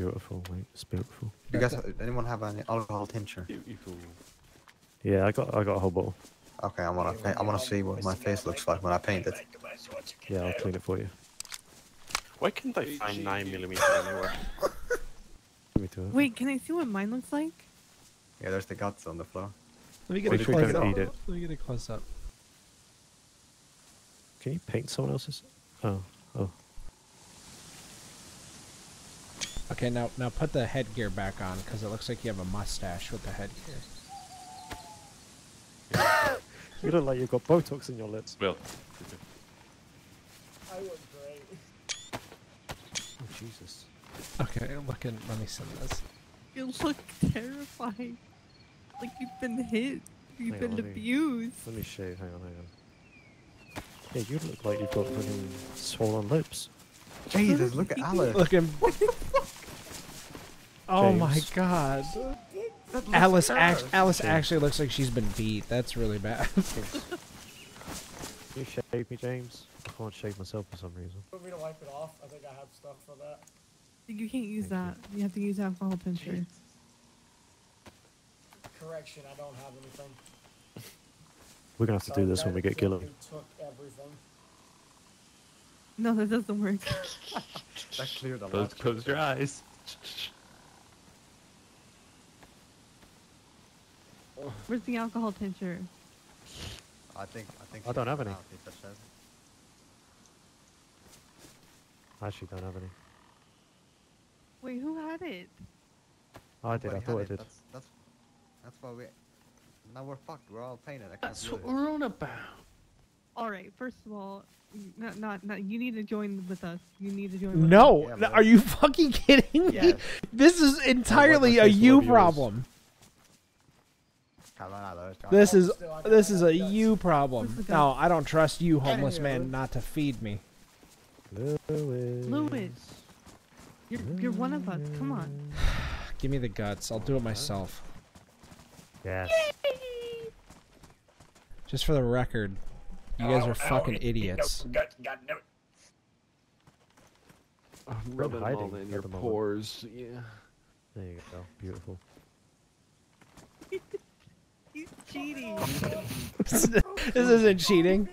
beautiful, mate. It's beautiful. You guys, anyone have any alcohol tincture? Beautiful. Yeah, I got I got a whole bottle. Okay, I wanna, I wanna see what my face looks like when I paint it. Yeah, I'll clean it for you. Why can't I find 9 millimeter anywhere? Give me to it. Wait, can I see what mine looks like? Yeah, there's the guts on the floor. Let me get Make a close up. eat it. Let me get a close up. Can you paint someone else's? Oh, oh. Okay, now now put the headgear back on because it looks like you have a mustache with the headgear. You look like you've got Botox in your lips. Well, I look great. Oh, Jesus. Okay, look at let me send this. You look terrified. Like you've been hit. You've Hang on, been let me- abused. Let me shave. Hang on, hang on. Yeah, you look like you've got fucking swollen lips. Jesus, look at Alice. Look at. oh my god. Alice act- Alice actually looks like she's been beat. That's really bad. Can you shave me, James? I can't shave myself for some reason. Want me to wipe it off? I think I have stuff for that. You can't use Thank that. You have to use alcohol tincture. Correction, I don't have anything. We're gonna have to do this when we get Gillen. You took everything. No, that doesn't work. That cleared a close, close your eyes. Where's the alcohol tincture? I think, I think. I don't have any. out, it. I actually don't have any. Wait, who had it? I did. I thought I did. That's, that's, that's why we. Now we're fucked. We're all painted. I can't That's do what this. we're on about. All right. First of all, not not not. You need to join with us. You need to join. With Us. no, Yeah, are you fucking kidding me? Yes. This is entirely a you have yours. problem. Come on, Alice. come This is Still, this is a guts. you problem. No. I don't trust you, homeless here, man, Lou. not to feed me. Lewis. Lewis. You're you're one of us. Come on. Give me the guts. I'll do it myself. Yes. Just for the record, you guys are fucking idiots. I'm We're rubbing hiding all in your pores. Yeah. There you go. Beautiful. Cheating. this isn't cheating.